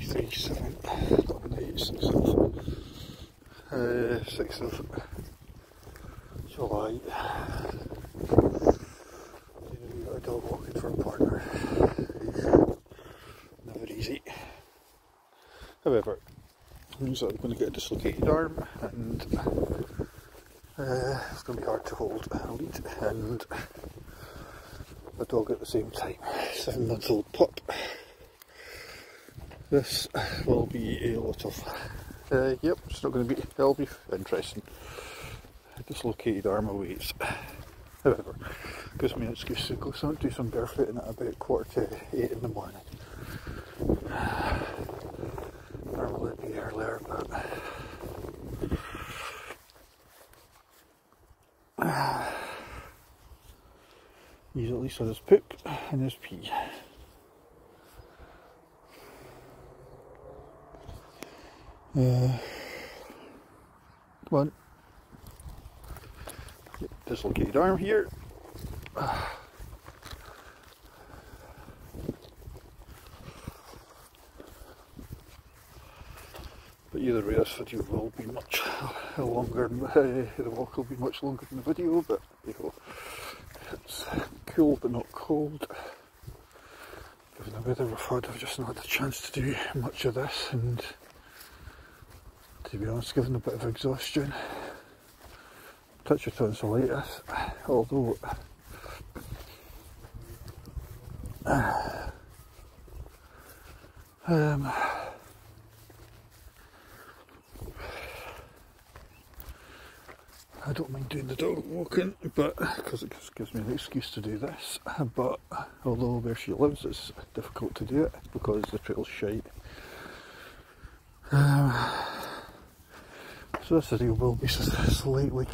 337 on the 6th of, uh, 6th of July. You got a dog walking for a partner. Never easy. However, that I'm going to get a dislocated arm and uh, it's going to be hard to hold a lead and a dog at the same time. Seven month old pup. This will be a lot of, uh, yep, it's not going to be, it'll be interesting. Dislocated arm awaits. However, gives me an excuse to go some, do some barefooting at about quarter to eight in the morning. Normally it'd be earlier, but he's at least his poop and his pee. Come on. Dislocated arm here. But either way, this video will be much longer. The walk will be much longer than the video, but you know, it's cool but not cold. Given the weather we've had, I've just not had the chance to do much of this, and to be honest, given a bit of exhaustion, touch of tonsillitis, although um, I don't mind doing the dog walking, but because it just gives me an excuse to do this. But although where she lives, it's difficult to do it because the trail's shite. Um, so this video will be slightly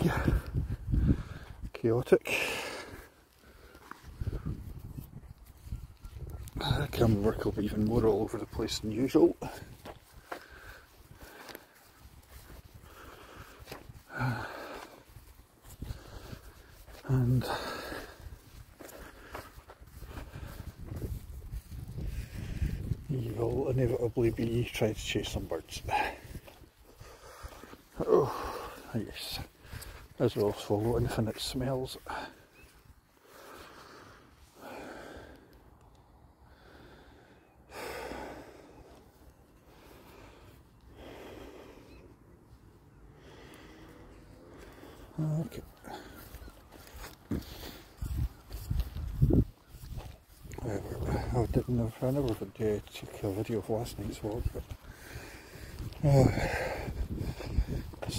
chaotic. Uh, camera work will be even more all over the place than usual. and you will inevitably be trying to chase some birds. Yes, as well as follow infinite smells. Okay. I didn't know if I never uh, take a video of last night's walk, but uh,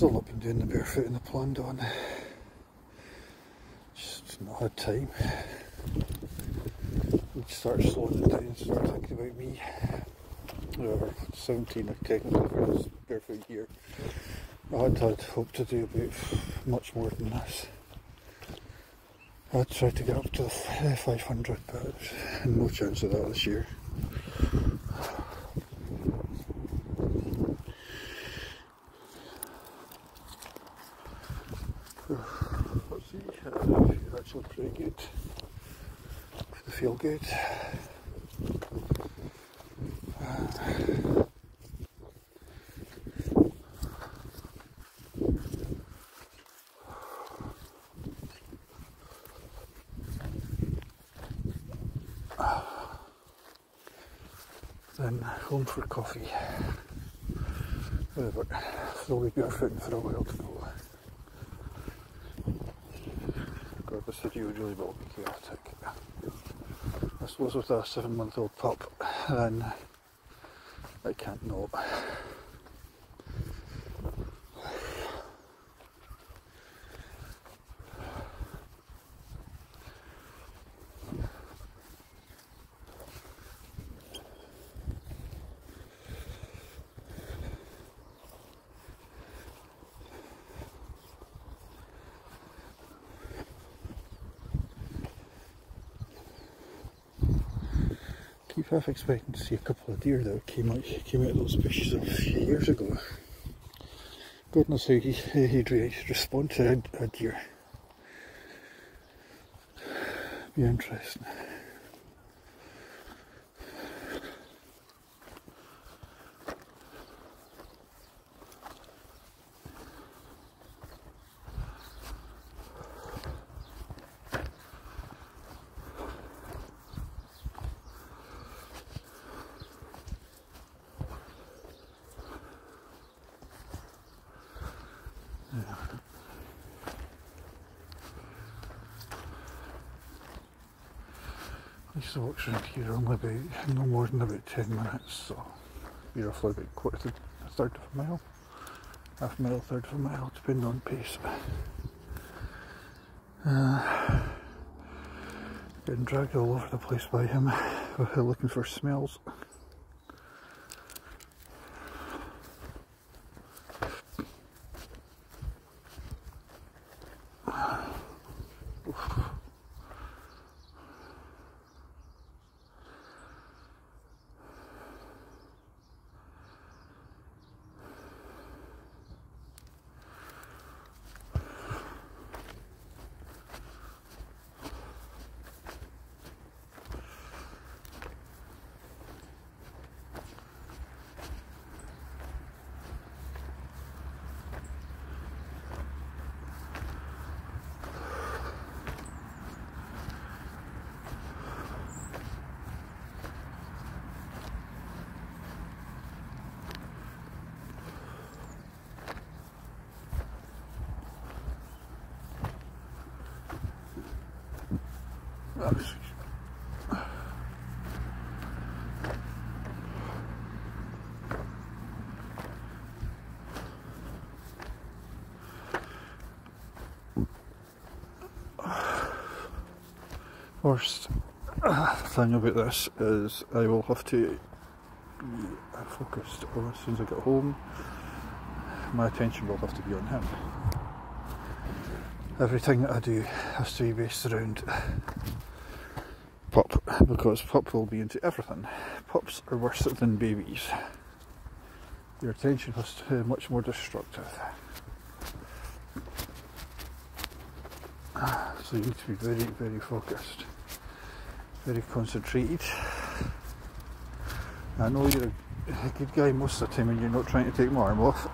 still not been doing the barefoot in the planned on. Just not had time. To start slowing it down and start thinking about me. However, 17 I technically for barefoot year. I had, had hoped to do about much more than this. I'd tried to get up to 500, but no chance of that this year. Let's see, uh, actually pretty good. They feel good. Then home for coffee. However, still be barefooting for a while to go. God, this video really will be chaotic. I suppose with a seven month old pup, then I can't not. Keep half expecting to see a couple of deer that came out came out of those bushes a few years ago. God knows how he, he'd respond to a, a deer. Be interesting. Yeah. These walks around here are only about no more than about 10 minutes, so be roughly about quarter to a third of a mile, half a mile, third of a mile, depending on pace. Uh, getting dragged all over the place by him looking for smells. Oof. Worst thing about this is I will have to be focused on as soon as I get home. My attention will have to be on him everything that I do has to be based around pup because Pop will be into everything. Pops are worse than babies. Your attention be much more destructive. So you need to be very, very focused, very concentrated. I know you're a good guy most of the time and you're not trying to take my arm off.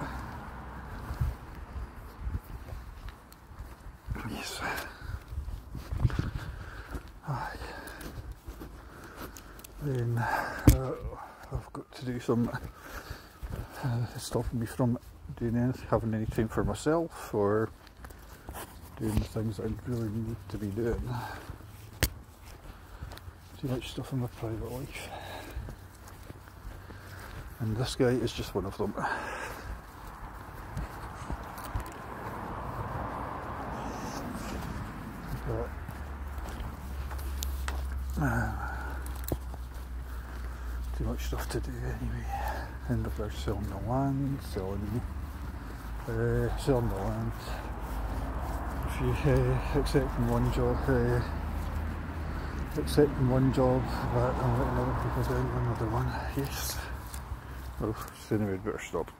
then uh, I've got to do some uh, stopping me from doing anything, having any time for myself or doing the things that I really need to be doing. Too much stuff in my private life. And this guy is just one of them. But, uh, too much to do anyway. End up there selling the land, selling, uh, selling the land. If you uh, accepting one job, uh, accepting one job, but I'm letting other people down another one. Yes. Well, so anyway, better stop.